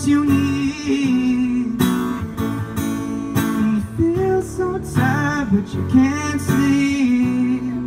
what you need. And you feel so tired but you can't sleep.